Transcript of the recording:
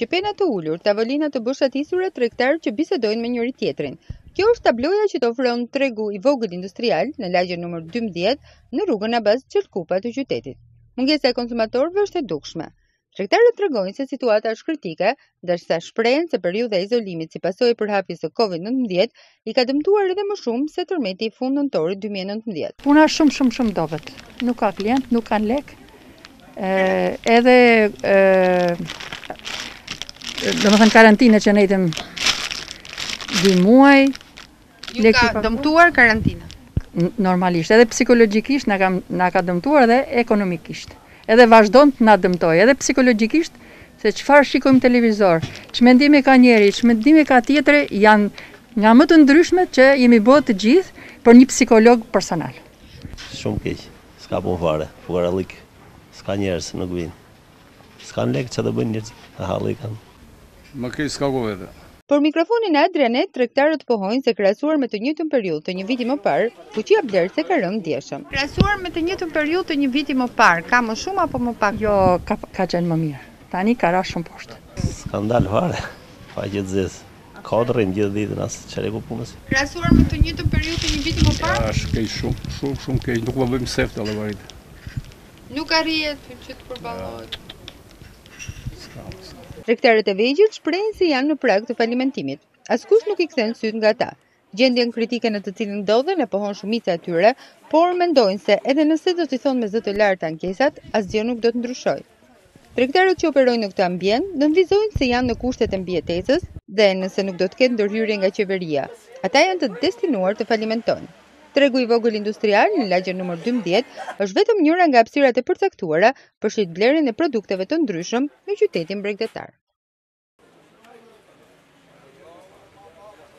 Qepena të ulur, tavolina të boshatisura, tregtarë që bisedojnë me njëri-tjetrin. Kjo është tabloja që të ofron tregu i vogël industrial në lagjen numër 12 në rrugën Abaz Çelkupa të qytetit. Mungesa e konsumatorëve është e dukshme. Tregtarët tregojnë se situata është kritike, ndërsa shprehen se periudha e izolimit si pasojë e përhapjes së COVID-19 i ka dëmtuar edhe më shumë se tërmeti i fundnëntorit 2019. Puna shumë shumë shumë dobët. Nuk ka klient, nuk kanë lek. Edhe domethënë karantinë që nejtëm 2 muaj. Ju ka dëmtuar karantinë? Normalisht, edhe psikologjikisht na ka dëmtuar edhe ekonomikisht. Edhe vazhdon të na dëmtojë, edhe psikologjikisht, se çfarë shikojmë në televizor, ç'mendime ka njëri, ç'mendime ka tjetri, janë nga më të ndryshme që jemi bërë të gjithë për një psikolog personal. Shumë keq. S'ka punë fare. Fukarallik. S'ka njerëz, nuk vijnë. S'kanë lekë, ça të bëjnë njerëzit? Hallikën. Më keq s'ka ku vete. Për mikrofonin e Adrianet, tregtarët pohojnë se krahasuar me të njëjtën periudhë të një viti më parë, fuqia blerëse ka rënë ndjeshëm. Krahasuar me të njëjtën periudhë të një viti më parë, ka më shumë apo më pak? Jo, ka qenë më mirë. Tani ka ra shumë poshtë. Skandal fare faqe e zezë. Kot rrinë gjithë ditën, as çereku i punës. Krahasuar me të njëjtën periudhë të një viti më parë? Është keq shumë, shumë, shumë keq. Nuk po bëjmë seftë llogarit. Nuk arrihet që të përballohet. Tregtarët e vegjël shprehen se janë në prag të falimentimit. Askush nuk i kthen sytë nga ata. Gjendjen kritike në të cilën ndodhen e pohon shumica e tyre, por mendojnë se edhe nëse do t'i thonë me zë të lartë ankesat, asgjë nuk do të ndryshojë. Tregtarët që operojnë në këtë ambient nënvizojnë se janë në kushtet e mbijetesës dhe nëse nuk do të ketë ndërhyrje nga qeveria, ata janë të destinuar të falimentojnë. Tregu i vogël industrial në lagjen numër dymbëdhjetë është vetëm njëra nga hapësirat e përcaktuara për shitblerjen e produkteve të ndryshëm në qytetin bregdetar.